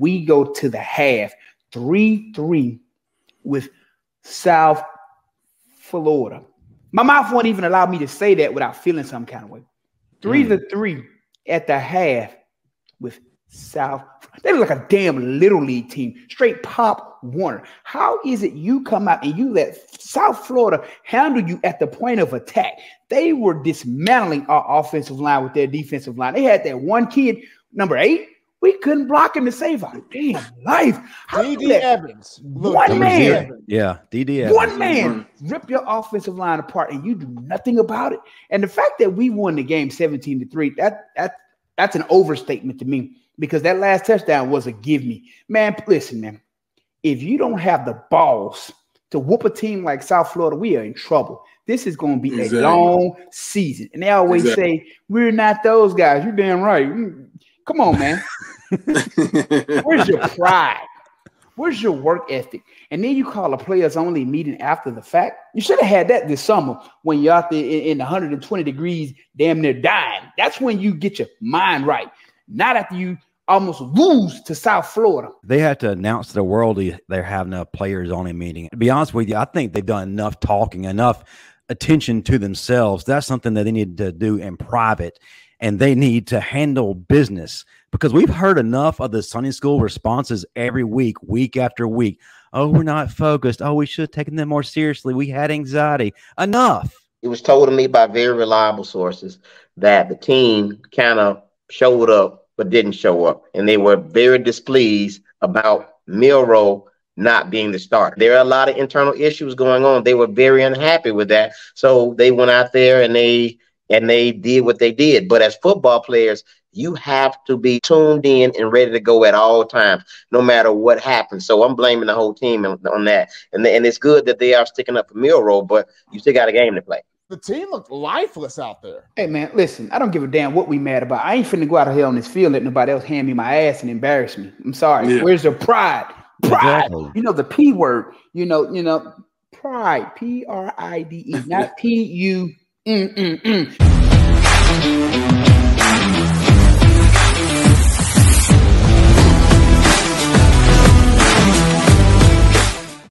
We go to the half 3 3 with South Florida. My mouth won't even allow me to say that without feeling some kind of way. Three mm. to three at the half with South. They look like a damn little league team. Straight pop Warner. How is it you come out and you let South Florida handle you at the point of attack? They were dismantling our offensive line with their defensive line. They had that one kid, number eight. We couldn't block him to save our damn life. DD Evans. Look, one man. Evans. Yeah, DD Evans. One man rip your offensive line apart and you do nothing about it. And the fact that we won the game 17 to 3, that that that's an overstatement to me because that last touchdown was a give me. Man, listen, man. If you don't have the balls to whoop a team like South Florida, we are in trouble. This is going to be exactly. a long season. And they always exactly. say, We're not those guys. You're damn right. Come on, man. Where's your pride? Where's your work ethic? And then you call a players only meeting after the fact. You should have had that this summer when you're out there in, in 120 degrees, damn near dying. That's when you get your mind right. Not after you almost lose to South Florida. They had to announce to the world they're having a players only meeting. To be honest with you, I think they've done enough talking, enough attention to themselves. That's something that they need to do in private and they need to handle business because we've heard enough of the Sunday school responses every week, week after week. Oh, we're not focused. Oh, we should have taken them more seriously. We had anxiety. Enough. It was told to me by very reliable sources that the team kind of showed up but didn't show up. And they were very displeased about Milroe not being the starter. There are a lot of internal issues going on. They were very unhappy with that. So they went out there and they and they did what they did. But as football players, you have to be tuned in and ready to go at all times, no matter what happens. So I'm blaming the whole team on, on that. And, and it's good that they are sticking up for Milroe, but you still got a game to play the team looked lifeless out there. Hey man, listen, I don't give a damn what we mad about. I ain't finna go out of here on this field let nobody else hand me my ass and embarrass me. I'm sorry. Yeah. Where's the pride? Pride. Exactly. You know the P word. You know, you know, pride. P R I D E, not P U. 嗯，嗯，嗯。